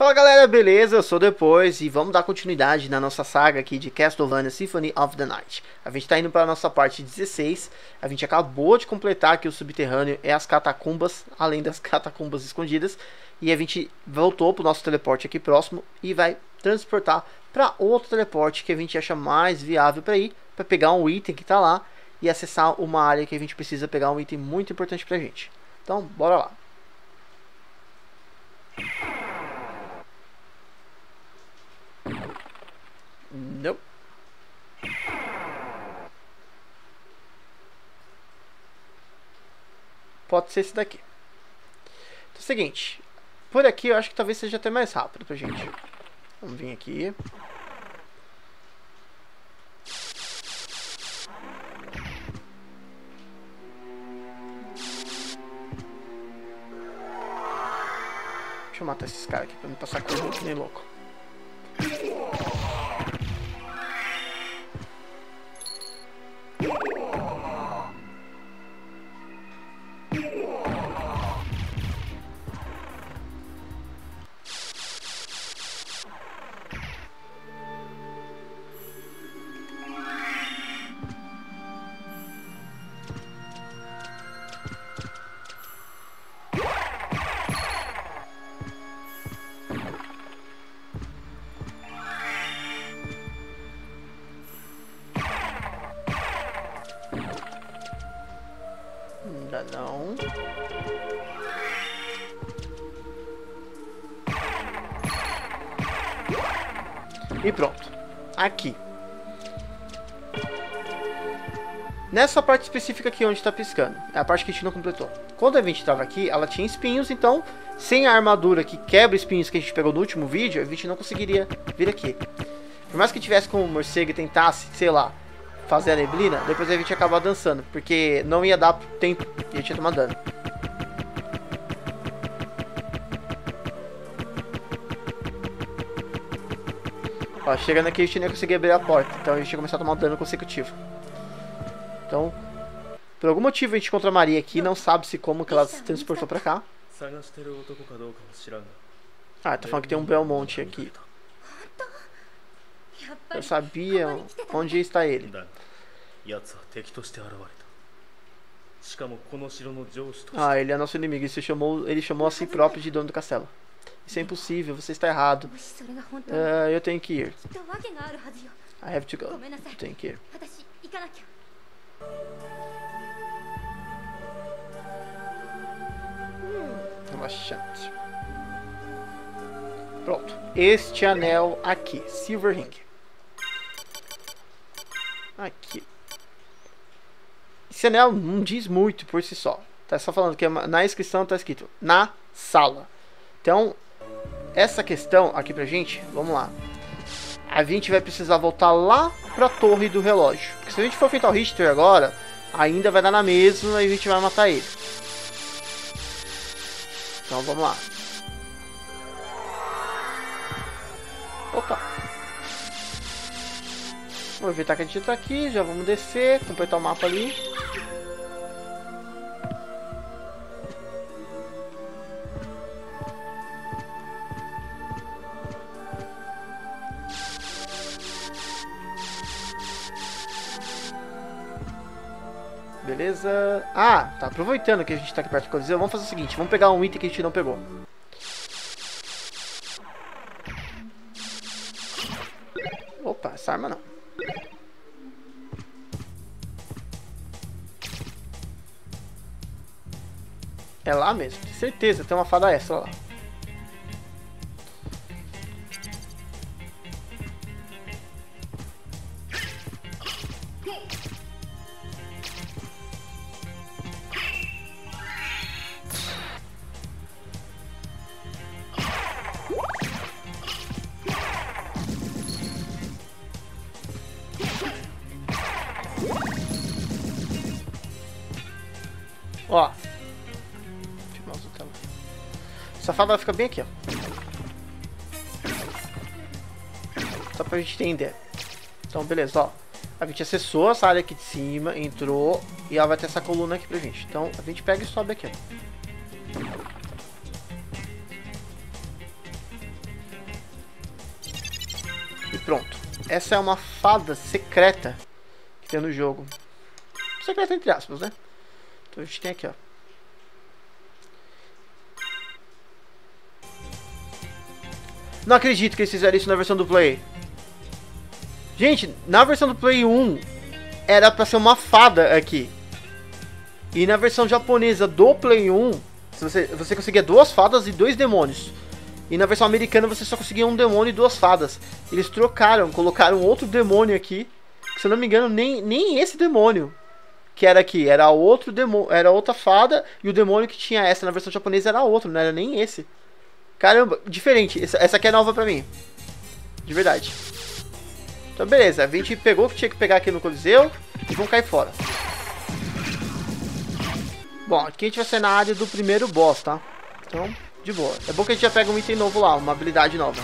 Fala galera, beleza? Eu sou Depois e vamos dar continuidade na nossa saga aqui de Castlevania Symphony of the Night. A gente tá indo para a nossa parte 16, a gente acabou de completar aqui o subterrâneo e as catacumbas, além das catacumbas escondidas, e a gente voltou pro nosso teleporte aqui próximo e vai transportar para outro teleporte que a gente acha mais viável para ir, para pegar um item que tá lá e acessar uma área que a gente precisa pegar um item muito importante pra gente. Então, bora lá. Nope. Pode ser esse daqui. Então, é o seguinte. Por aqui eu acho que talvez seja até mais rápido pra gente. Vamos vir aqui. Deixa eu matar esses caras aqui pra não passar correndo que nem louco. Não. E pronto. Aqui. Nessa parte específica aqui onde está piscando. É a parte que a gente não completou. Quando a gente estava aqui, ela tinha espinhos, então sem a armadura que quebra espinhos que a gente pegou no último vídeo, a gente não conseguiria vir aqui. Por mais que tivesse com o morcego e tentasse, sei lá, fazer a neblina, depois a gente ia acabar dançando, porque não ia dar tempo e a gente ia tomar dano. Ó, chegando aqui a gente não ia conseguir abrir a porta, então a gente ia começar a tomar dano consecutivo. Então, por algum motivo a gente encontra a Maria aqui, não sabe se como que ela se transportou pra cá. Ah, tá falando que tem um Belmonte aqui. Eu sabia onde está ele. Ah, ele é nosso inimigo. Se chamou, ele chamou a si próprio de dono do castelo. Isso é impossível, você está errado. Uh, eu tenho que ir. I have to go. Eu tenho que ir. Relaxante. Pronto. Este anel aqui, Silver Ring. Aqui. Esse anel não diz muito por si só. Tá só falando que na inscrição tá escrito na sala. Então, essa questão aqui pra gente, vamos lá. A gente vai precisar voltar lá pra torre do relógio. Porque se a gente for feito ao Richter agora, ainda vai dar na mesma e a gente vai matar ele. Então vamos lá. Opa. Vou aproveitar que a gente tá aqui, já vamos descer, completar o mapa ali. Beleza. Ah, tá aproveitando que a gente tá aqui perto do Coliseu. Vamos fazer o seguinte: vamos pegar um item que a gente não pegou. Opa, essa arma não. É lá mesmo, certeza, tem uma fada extra lá. Ó. Essa fada vai ficar bem aqui, ó. Só pra gente entender. Então, beleza, ó. A gente acessou essa área aqui de cima, entrou, e ela vai ter essa coluna aqui pra gente. Então, a gente pega e sobe aqui, ó. E pronto. Essa é uma fada secreta que tem no jogo. Secreta entre aspas, né? Então a gente tem aqui, ó. Não acredito que eles fizeram isso na versão do Play. Gente, na versão do Play 1 era pra ser uma fada aqui. E na versão japonesa do Play 1, você, você conseguia duas fadas e dois demônios. E na versão americana você só conseguia um demônio e duas fadas. Eles trocaram, colocaram outro demônio aqui. Que, se eu não me engano, nem, nem esse demônio que era aqui. Era outro demônio, era outra fada. E o demônio que tinha essa na versão japonesa era outro, não era nem esse. Caramba, diferente. Essa, essa aqui é nova pra mim. De verdade. Então beleza, a gente pegou o que tinha que pegar aqui no Coliseu e vamos cair fora. Bom, aqui a gente vai ser na área do primeiro boss, tá? Então, de boa. É bom que a gente já pega um item novo lá, uma habilidade nova.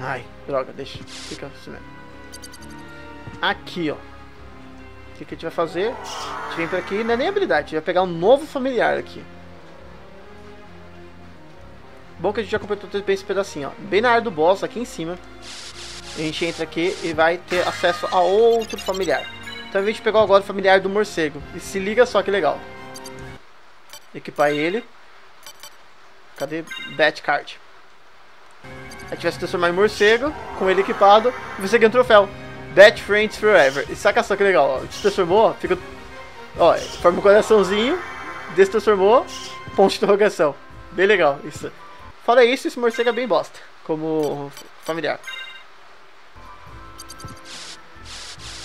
Ai, droga, deixa. Fica assim mesmo. Aqui, ó. O que, que a gente vai fazer? A gente vem pra aqui, não é nem habilidade, a gente vai pegar um novo familiar aqui. Bom que a gente já completou bem esse pedacinho, ó. Bem na área do boss, aqui em cima. A gente entra aqui e vai ter acesso a outro familiar. Então a gente pegou agora o familiar do morcego. E se liga só que legal. Equipar ele. Cadê? Bat Card. A gente vai se transformar em morcego, com ele equipado, e você ganha um troféu. Bat Friends Forever. E saca só que legal, ó. Se transformou, fica. Ó, forma um coraçãozinho, destransformou, ponto de interrogação. Bem legal isso. Fora isso, esse morcego é bem bosta, como familiar.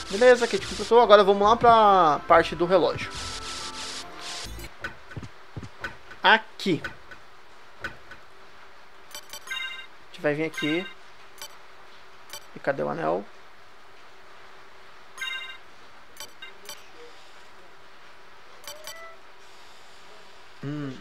Beleza, que a gente completou. Agora vamos lá pra parte do relógio. Aqui. Vai vir aqui. E cadê o anel? Hum.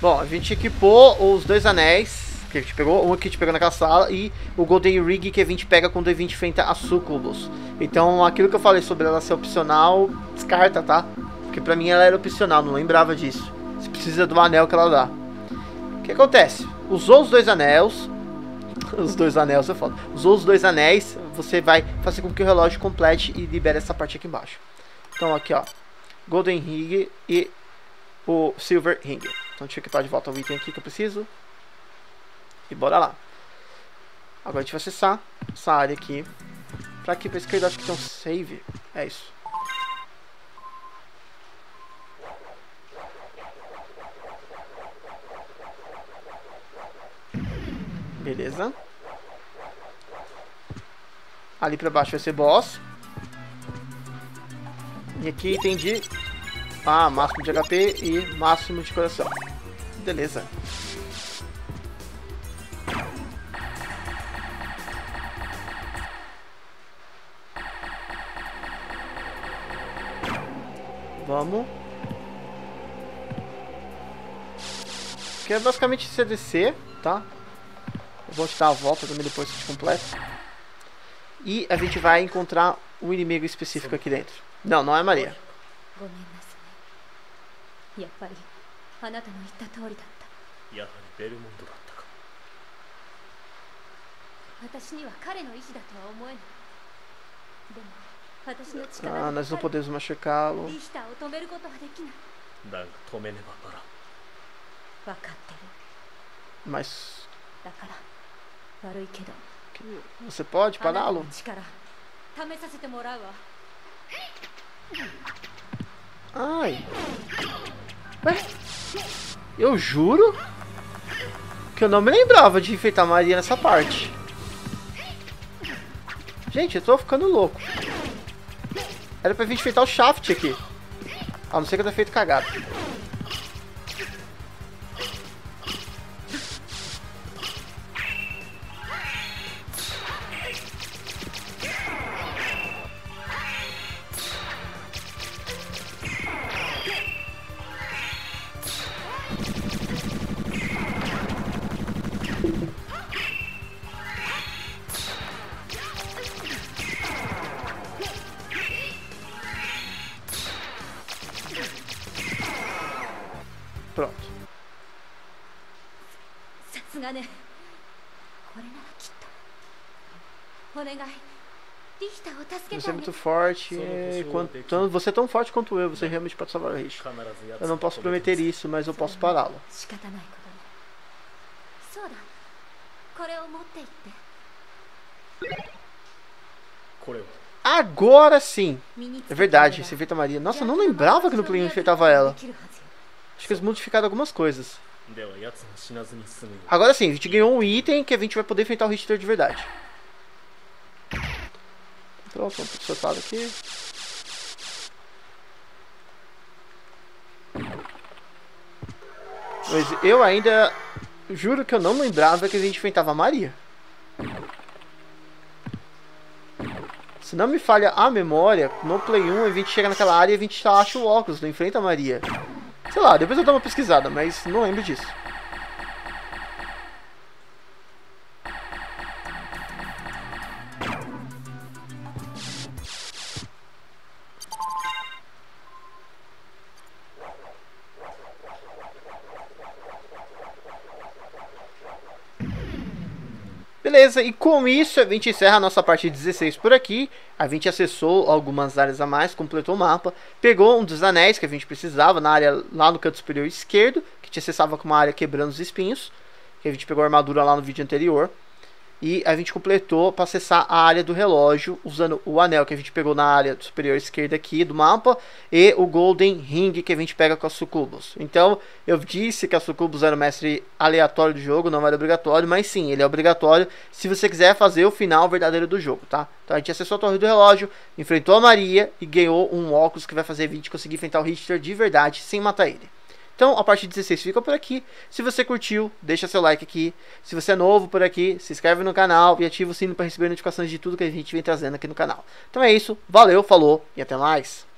Bom, a gente equipou os dois anéis que a gente pegou, um aqui a gente pegou naquela sala e o Golden Rig que a gente pega quando a gente enfrenta a Sucubus. Então aquilo que eu falei sobre ela ser opcional, descarta, tá? Porque pra mim ela era opcional, não lembrava disso. Você precisa do anel que ela dá. O que acontece? Usou os dois anéis. Os dois anéis é foda. Usou os dois anéis, você vai fazer com que o relógio complete e libere essa parte aqui embaixo. Então aqui ó. Golden Ring e o Silver Ring. Então deixa eu equipar de volta o item aqui que eu preciso. E bora lá. Agora a gente vai acessar essa área aqui. Pra aqui pra esquerda acho que tem um save. É isso. Beleza. Ali pra baixo vai ser boss. E aqui tem de... Ah, máximo de HP e máximo de coração. Beleza. Vamos. Que é basicamente CDC, tá? vou te dar a volta também depois que a gente completa. E a gente vai encontrar um inimigo específico aqui dentro. Não, não é Maria. やっぱりあなたの言った通りだったやはりベルモンドだったか私には彼の意志だとは思えないでも私の力 Ah, nós não podemos machucá-lo. リシターを止めることはできないだが止めねばならん分かってる Mas だから você pode pará-lo? Ai. Ué? Eu juro que eu não me lembrava de enfeitar Maria nessa parte. Gente, eu tô ficando louco. Era pra vir enfeitar o shaft aqui. A não ser que eu tenha feito cagada. がねこれならきっとお願いリヒターを助け Você て é あげ muito て forte. é, quanto- então, você é tão forte quanto eu. Você realmente pode salvar o Rish. 必ずやつ Eu não posso prometer isso, mas eu posso pará-lo. 仕方ないことねそうだこれを持って行って これを Agora sim. 身につ É けて verdade, みれ você ば enfeita a Maria. Nossa, eu 邪 não 気の lembrava que no 魔 Play 1 法 enfeitava が ela. できるはずよ Acho que eles modificaram algumas coisas. Agora sim, a gente ganhou um item que a gente vai poder enfrentar o Richter de verdade. Então, pronto, vamos soltado aqui. Mas eu ainda juro que eu não lembrava que a gente enfrentava a Maria. Se não me falha a memória, no Play 1 a gente chega naquela área e a gente acha o óculos, não enfrenta a Maria. Sei lá, depois eu dou uma pesquisada, mas não lembro disso. Beleza, e com isso a gente encerra a nossa parte 16 por aqui. A gente acessou algumas áreas a mais, completou o mapa, pegou um dos anéis que a gente precisava na área lá no canto superior esquerdo, que te acessava com uma área quebrando os espinhos, que a gente pegou a armadura lá no vídeo anterior. E a gente completou para acessar a área do relógio usando o anel que a gente pegou na área superior esquerda aqui do mapa e o Golden Ring que a gente pega com a Sucubus. Então, eu disse que a Sucubus era o mestre aleatório do jogo, não era obrigatório, mas sim, ele é obrigatório se você quiser fazer o final verdadeiro do jogo, tá? Então a gente acessou a torre do relógio, enfrentou a Maria e ganhou um óculos que vai fazer a gente conseguir enfrentar o Richter de verdade sem matar ele. Então, a parte 16 fica por aqui. Se você curtiu, deixa seu like aqui. Se você é novo por aqui, se inscreve no canal e ativa o sino para receber notificações de tudo que a gente vem trazendo aqui no canal. Então é isso, valeu, falou e até mais.